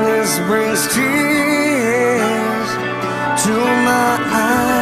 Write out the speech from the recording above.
This brings tears to my eyes.